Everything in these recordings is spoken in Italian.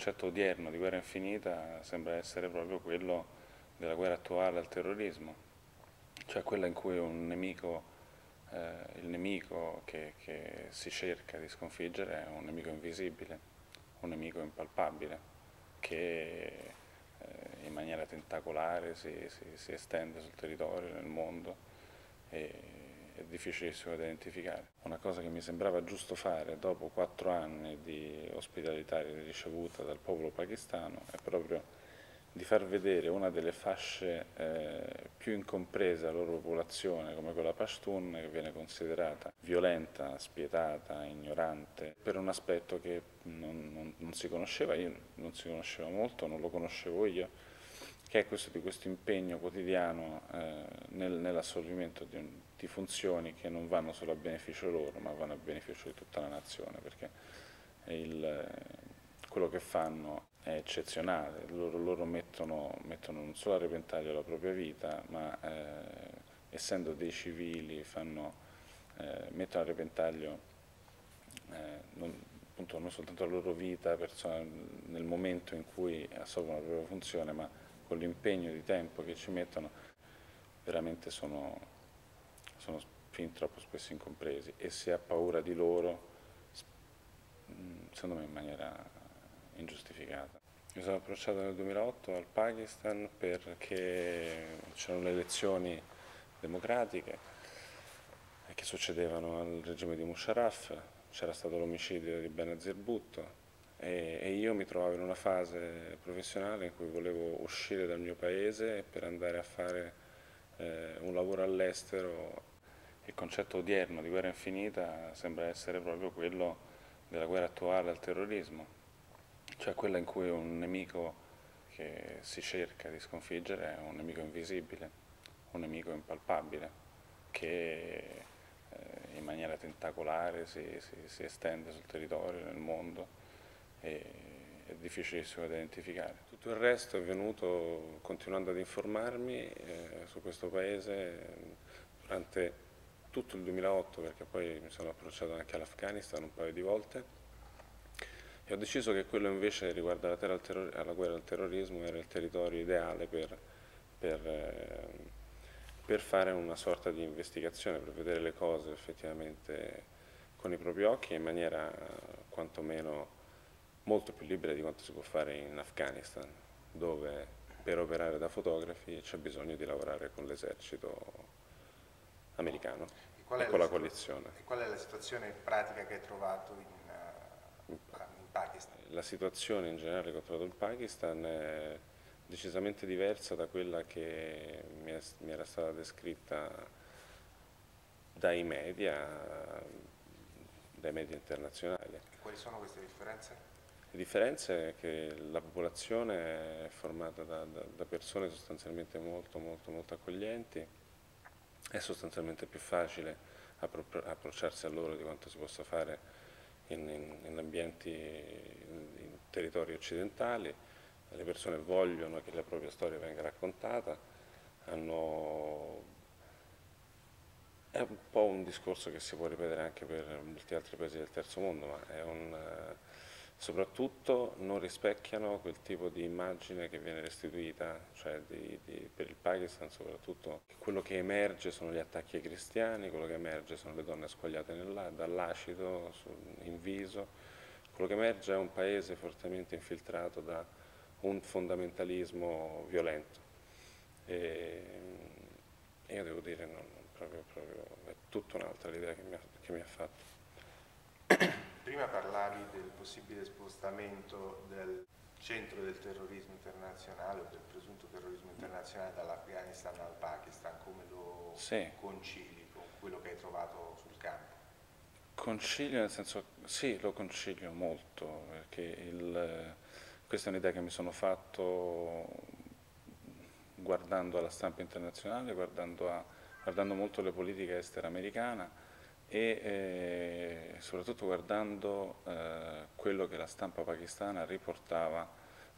concetto odierno di guerra infinita sembra essere proprio quello della guerra attuale al terrorismo, cioè quella in cui nemico, eh, il nemico che, che, si cerca di sconfiggere è un nemico invisibile, un nemico impalpabile, che eh, in maniera tentacolare si, si, si, estende sul territorio, nel mondo. E, è difficilissimo da identificare. Una cosa che mi sembrava giusto fare dopo quattro anni di ospitalità ricevuta dal popolo pakistano è proprio di far vedere una delle fasce eh, più incomprese alla loro popolazione come quella Pashtun che viene considerata violenta, spietata, ignorante per un aspetto che non, non, non si conosceva, io non si conosceva molto, non lo conoscevo io che è questo, di questo impegno quotidiano eh, nel, nell'assolvimento di, di, funzioni che non vanno solo a beneficio loro, ma vanno a beneficio di tutta la nazione, perché il, quello che fanno è eccezionale, loro, loro mettono, mettono, non solo a repentaglio la propria vita, ma eh, essendo dei civili fanno, eh, mettono a repentaglio eh, non, appunto, non soltanto la loro vita personale, nel momento in cui assolvono la propria funzione, ma con l'impegno di tempo che ci mettono, veramente sono, sono fin troppo spesso incompresi e se ha paura di loro, secondo me in maniera ingiustificata. Mi sono approcciato nel 2008 al Pakistan perché c'erano le elezioni democratiche che succedevano al regime di Musharraf, c'era stato l'omicidio di Benazir Bhutto, e, e io mi trovavo in una fase professionale in cui volevo uscire dal mio paese per andare a fare eh, un lavoro all'estero. Il concetto odierno di guerra infinita sembra essere proprio quello della guerra attuale al terrorismo, cioè quella in cui un nemico che si cerca di sconfiggere è un nemico invisibile, un nemico impalpabile, che eh, in maniera tentacolare si, si, si estende sul territorio, nel mondo e è difficilissimo da identificare. Tutto il resto è venuto continuando ad informarmi eh, su questo paese durante tutto il 2008 perché poi mi sono approcciato anche all'Afghanistan un paio di volte e ho deciso che quello invece riguardo alla, alla guerra al terrorismo era il territorio ideale per, per, eh, per fare una sorta di investigazione, per vedere le cose effettivamente con i propri occhi in maniera quantomeno molto più libera di quanto si può fare in Afghanistan, dove per operare da fotografi c'è bisogno di lavorare con l'esercito americano e, e con la coalizione. E qual è la situazione pratica che hai trovato in, uh, in Pakistan? La situazione in generale che ho trovato in Pakistan è decisamente diversa da quella che mi, è, era stata descritta dai media, dai media internazionali. E quali sono queste differenze? La differenza è che la popolazione è formata da, da, da persone sostanzialmente molto, molto, molto accoglienti, è sostanzialmente più facile appro approcciarsi a loro di quanto si possa fare in, in, in ambienti, in, in territori occidentali, le persone vogliono che la propria storia venga raccontata, hanno è un po' un discorso che si può ripetere anche per molti altri paesi del terzo mondo, ma è un, soprattutto non rispecchiano quel tipo di immagine che viene restituita, cioè di, di, per il Pakistan soprattutto quello che emerge sono gli attacchi ai cristiani, quello che emerge sono le donne squagliate dall'acido in viso, quello che emerge è un paese fortemente infiltrato da un fondamentalismo violento. E, io devo dire, non, proprio, proprio, è tutta un'altra l'idea che, che mi ha fatto. Prima parlavi del possibile spostamento del centro del terrorismo internazionale o del presunto terrorismo internazionale dall'Afghanistan al Pakistan, come lo sì. concili con quello che hai trovato sul campo? Concilio nel senso, sì, lo concilio molto, perché il, questa è un'idea che mi sono fatto guardando alla stampa internazionale, guardando, a, guardando molto le politiche estere americane e eh, soprattutto guardando eh, quello che la stampa pakistana riportava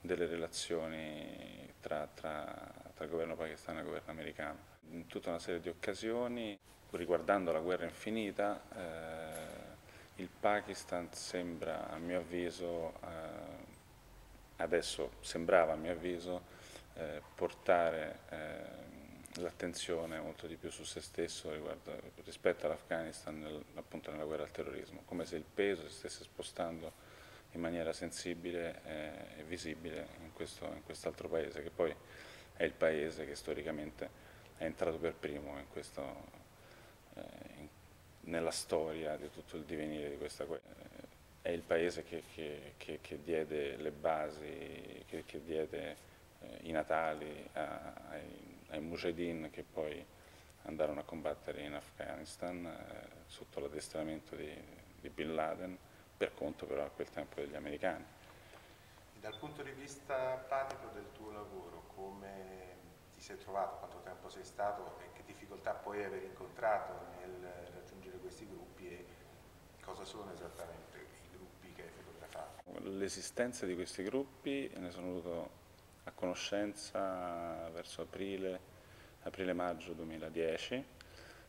delle relazioni tra, tra, tra, governo pakistano e governo americano. In tutta una serie di occasioni, riguardando la guerra infinita, eh, il Pakistan sembra, a mio avviso, eh, adesso sembrava a mio avviso eh, portare eh, l'attenzione molto di più su se stesso riguardo, rispetto all'Afghanistan nel, appunto nella guerra al terrorismo, come se il peso si stesse spostando in maniera sensibile eh, e visibile in, questo, in quest'altro paese, che poi è il paese che storicamente è entrato per primo in questo, eh, in, nella storia di tutto il divenire di questa guerra è il paese che, che, che, che diede le basi, che, diede eh, i natali a, ai, ai mujahideen che poi andarono a combattere in Afghanistan eh, sotto l'addestramento di, di, Bin Laden, per conto però a quel tempo degli americani. Dal punto di vista pratico del tuo lavoro, come ti sei trovato, quanto tempo sei stato e che difficoltà puoi aver incontrato nel raggiungere questi gruppi e cosa sono esattamente? L'esistenza di questi gruppi ne sono venuto a conoscenza verso aprile, aprile-maggio 2010.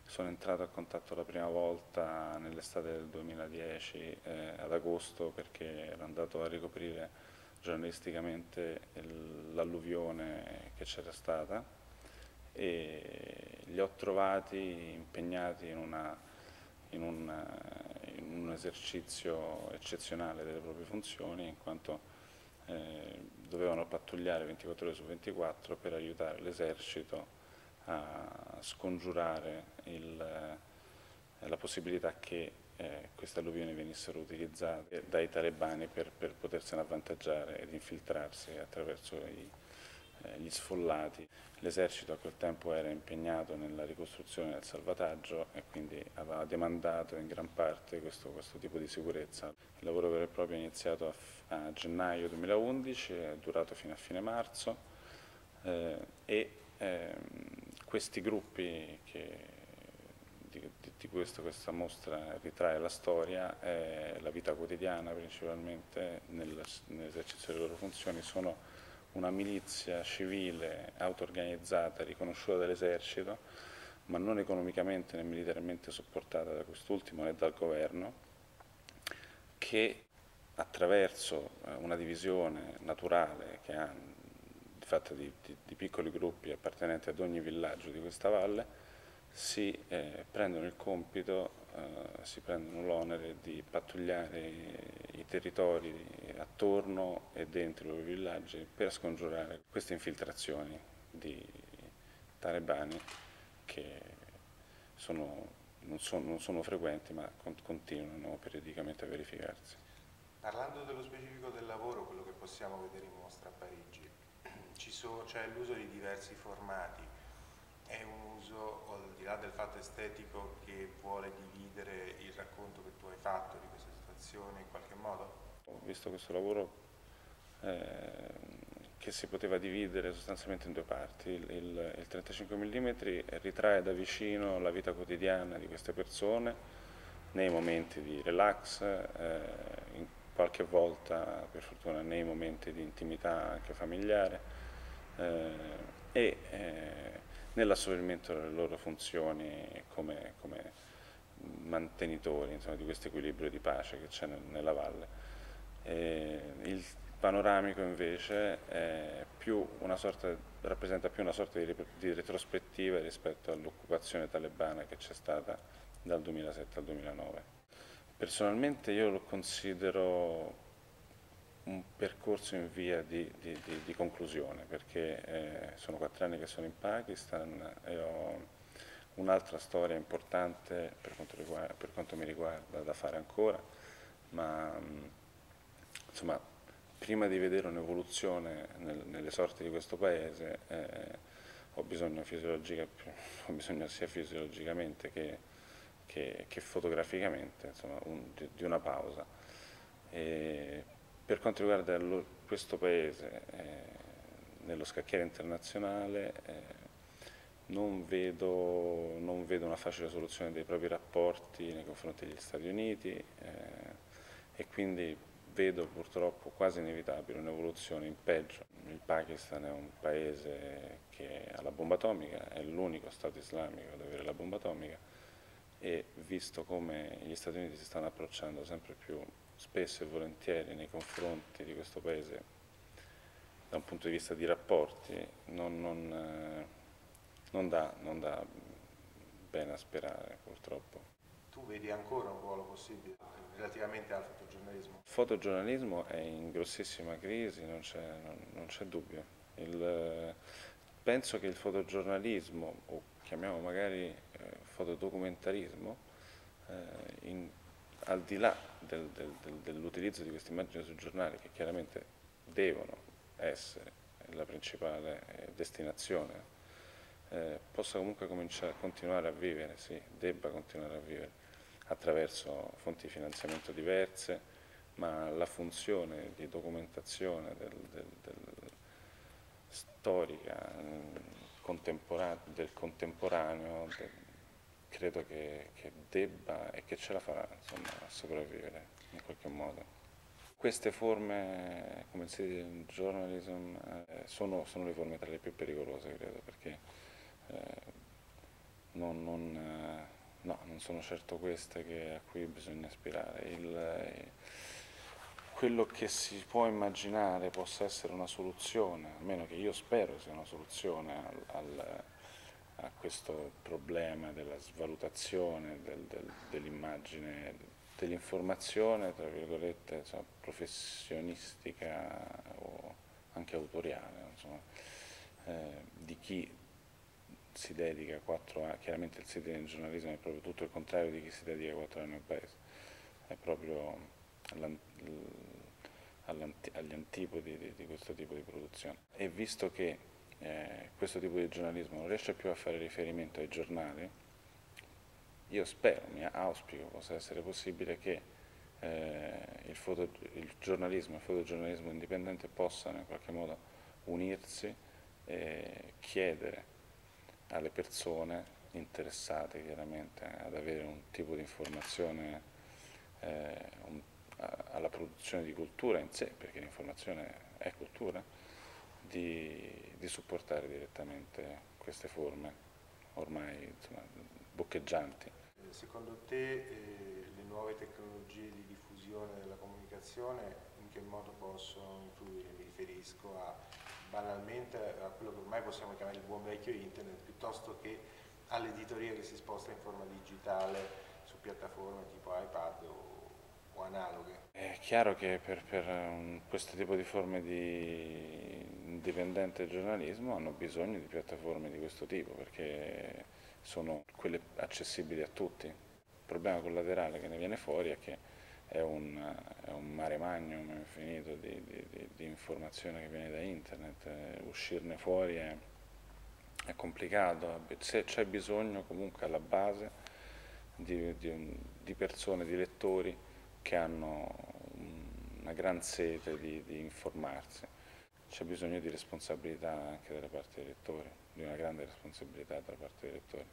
Sono entrato a contatto la prima volta nell'estate del 2010 eh, ad agosto perché ero andato a ricoprire giornalisticamente l'alluvione che c'era stata e li ho trovati impegnati in, una, in un un esercizio eccezionale delle proprie funzioni in quanto eh, dovevano pattugliare 24 ore su 24 per aiutare l'esercito a scongiurare il, eh, la possibilità che eh, queste alluvioni venissero utilizzate dai talebani per, per potersene avvantaggiare ed infiltrarsi attraverso i, gli sfollati. L'esercito a quel tempo era impegnato nella ricostruzione e nel salvataggio e quindi aveva demandato in gran parte questo, questo tipo di sicurezza. Il lavoro vero e proprio è iniziato a, a gennaio 2011, è durato fino a fine marzo eh, e eh, questi gruppi che, di, di, di questo, questa mostra ritrae la storia, eh, la vita quotidiana principalmente nell'esercizio delle loro funzioni sono una milizia civile auto-organizzata, riconosciuta dall'esercito, ma non economicamente né militarmente supportata da quest'ultimo né dal governo, che attraverso eh, una divisione naturale che ha fatta di, di, di, piccoli gruppi appartenenti ad ogni villaggio di questa valle, si eh, prendono il compito eh, si prendono l'onere di pattugliare i territori attorno e dentro i villaggi per scongiurare queste infiltrazioni di talebani che sono, non, sono, non, sono, frequenti ma continuano periodicamente a verificarsi. Parlando dello specifico del lavoro, quello che possiamo vedere in mostra a Parigi, c'è l'uso di diversi formati, è un uso, al di là del fatto estetico, che vuole dividere il racconto che tu hai fatto di questa situazione in qualche modo? Ho visto questo lavoro eh, che si poteva dividere sostanzialmente in due parti. Il, il, il 35 mm ritrae da vicino la vita quotidiana di queste persone nei momenti di relax, eh, qualche volta per fortuna nei momenti di intimità anche familiare eh, e eh, nell'assolvimento delle loro funzioni come, come mantenitori insomma, di questo equilibrio di pace che c'è nella valle. E il panoramico invece più sorta, rappresenta più una sorta di, di retrospettiva rispetto all'occupazione talebana che c'è stata dal 2007 al 2009. Personalmente io lo considero un percorso in via di, di, di, di conclusione perché eh, sono quattro anni che sono in Pakistan e ho un'altra storia importante per quanto, riguarda, per quanto, mi riguarda da fare ancora, ma insomma prima di vedere un'evoluzione nel, nelle sorti di questo paese eh, ho, bisogno ho bisogno sia fisiologicamente che, che, che fotograficamente insomma, un, di, una pausa. E per quanto riguarda lo, questo paese, eh, nello scacchiere internazionale, eh, non, vedo, non, vedo, una facile soluzione dei propri rapporti nei confronti degli Stati Uniti eh, e quindi vedo purtroppo quasi inevitabile un'evoluzione in peggio. Il Pakistan è un paese che ha la bomba atomica, è l'unico Stato islamico ad avere la bomba atomica e visto come gli Stati Uniti si stanno approcciando sempre più spesso e volentieri nei confronti di questo paese da un punto di vista di rapporti non, non, eh, non, dà, non dà bene a sperare purtroppo. Tu vedi ancora un ruolo possibile relativamente al fotogiornalismo? Il fotogiornalismo è in grossissima crisi, non c'è, non, c'è dubbio. Il, penso che il fotogiornalismo, o chiamiamo magari eh, fotodocumentarismo, eh, in, al di là del, del, del, dell'utilizzo di queste immagini sui giornali, che chiaramente devono essere la principale eh, destinazione, eh, possa comunque continuare a vivere, sì, debba continuare a vivere attraverso fonti di finanziamento diverse, ma la funzione di documentazione storica contempora del contemporaneo credo che, che, debba e che ce la farà insomma, a sopravvivere in qualche modo. Queste forme, come si dice in journalism, eh, sono, sono, le forme tra le più pericolose, credo, perché eh, non, non, eh, no, non, sono certo queste che, a cui bisogna aspirare. Il, eh, quello che si può immaginare possa essere una soluzione, almeno che io spero sia una soluzione al, al a questo problema della svalutazione del, del, dell'immagine, dell'informazione, tra virgolette, insomma, professionistica o anche autoriale, insomma, eh, di chi si dedica quattro anni, chiaramente il sito del giornalismo è proprio tutto il contrario di chi si dedica quattro anni al paese, è proprio agli antipodi di, di questo tipo di produzione. E visto che eh, questo tipo di giornalismo non riesce più a fare riferimento ai giornali, io spero, mi auspico possa essere possibile che eh, il, foto, il, giornalismo, il fotogiornalismo indipendente possano in qualche modo unirsi e chiedere alle persone interessate chiaramente ad avere un tipo di informazione, eh, un, alla produzione di cultura in sé, perché l'informazione è cultura, di, di supportare direttamente queste forme ormai insomma, boccheggianti. Secondo te eh, le nuove tecnologie di diffusione della comunicazione in che modo possono influire? Mi riferisco a, banalmente a quello che ormai possiamo chiamare il buon vecchio internet piuttosto che all'editoria che si sposta in forma digitale su piattaforme tipo iPad o, o analoghe. È chiaro che per, per um, questo tipo di forme di indipendente giornalismo hanno bisogno di piattaforme di questo tipo perché sono quelle accessibili a tutti. Il problema collaterale che ne viene fuori è che è un, è un mare magnum infinito di, di, di, informazione che viene da internet, eh, uscirne fuori è, è complicato, se c'è bisogno comunque alla base di, di, persone, di lettori che hanno una gran sete di, di informarsi c'è bisogno di responsabilità anche da parte dei lettori, di una grande responsabilità da parte dei lettori.